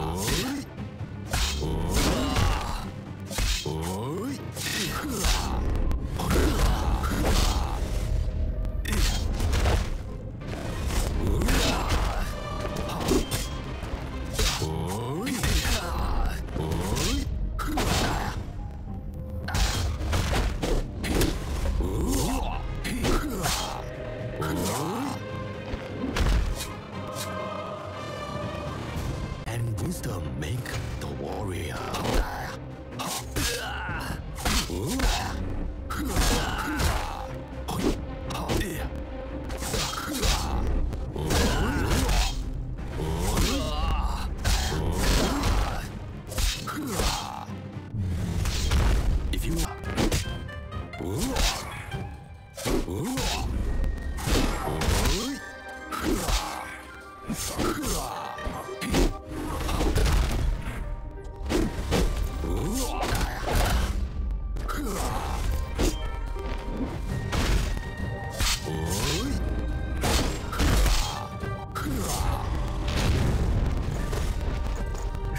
Oh. wisdom make the warrior. If you Ooh.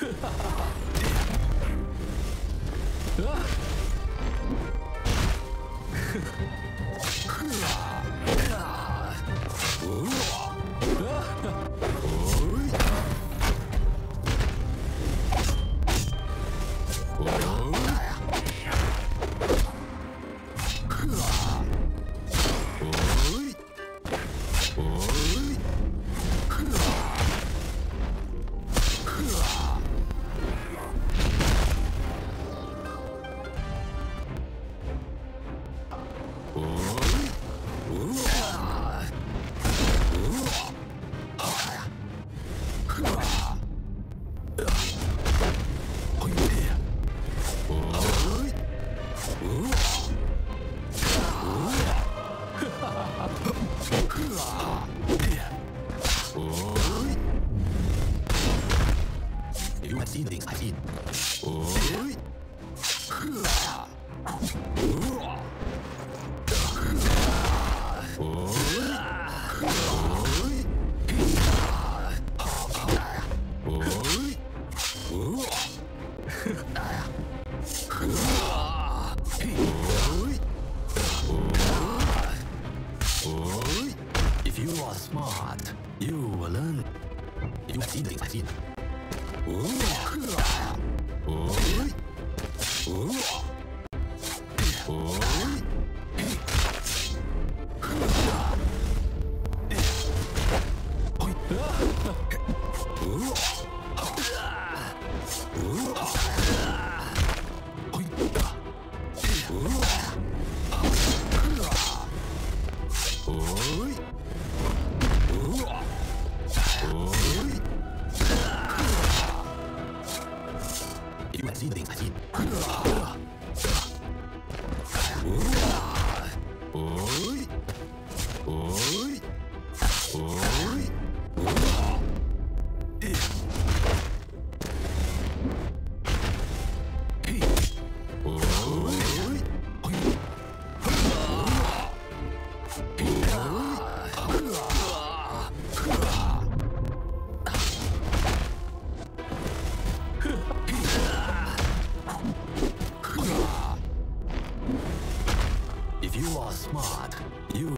Oh. You have seen things I've seen. If you are smart, you will learn. You have seen things I've seen. Ooh. 别的东西。smart. You